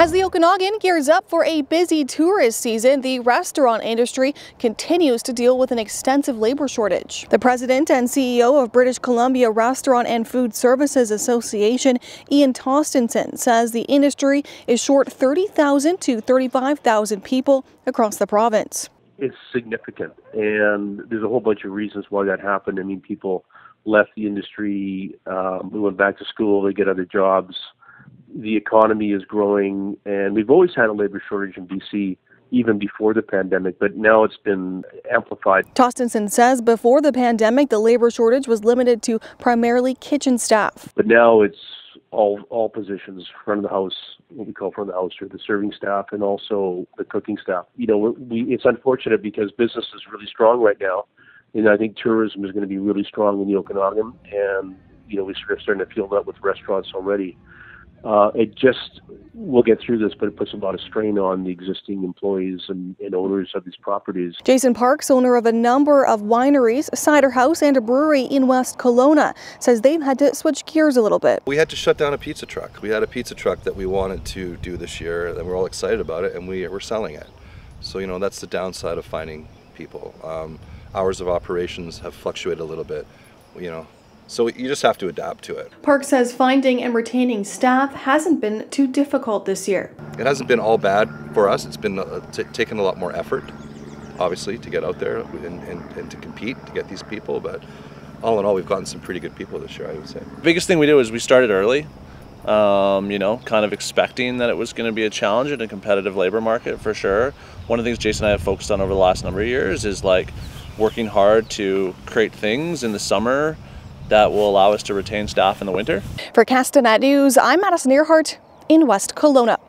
As the Okanagan gears up for a busy tourist season, the restaurant industry continues to deal with an extensive labor shortage. The president and CEO of British Columbia Restaurant and Food Services Association, Ian Tostenson, says the industry is short 30,000 to 35,000 people across the province. It's significant, and there's a whole bunch of reasons why that happened. I mean, people left the industry, um, we went back to school, they get other jobs the economy is growing, and we've always had a labor shortage in BC even before the pandemic, but now it's been amplified. Tostenson says before the pandemic, the labor shortage was limited to primarily kitchen staff. But now it's all all positions, front of the house, what we call front of the house, or the serving staff, and also the cooking staff. You know, we it's unfortunate because business is really strong right now, and I think tourism is going to be really strong in the Okanagan, and you know, we're starting to feel that with restaurants already uh, it just we'll get through this, but it puts a lot of strain on the existing employees and, and, owners of these properties. Jason Parks, owner of a number of wineries, a cider house, and a brewery in West Kelowna, says they've had to switch gears a little bit. We had to shut down a pizza truck. We had a pizza truck that we wanted to do this year, and we're all excited about it, and we, we're selling it. So you know that's the downside of finding people. Um, hours of operations have fluctuated a little bit. You know, so you just have to adapt to it. Park says finding and retaining staff hasn't been too difficult this year. It hasn't been all bad for us. It's been uh, taken a lot more effort, obviously, to get out there and, and, and to compete to get these people. But all in all, we've gotten some pretty good people this year, I would say. The biggest thing we did was we started early. Um, you know, kind of expecting that it was going to be a challenge in a competitive labor market for sure. One of the things Jason and I have focused on over the last number of years is like working hard to create things in the summer that will allow us to retain staff in the winter. For Castanet News, I'm Madison Earhart in West Kelowna.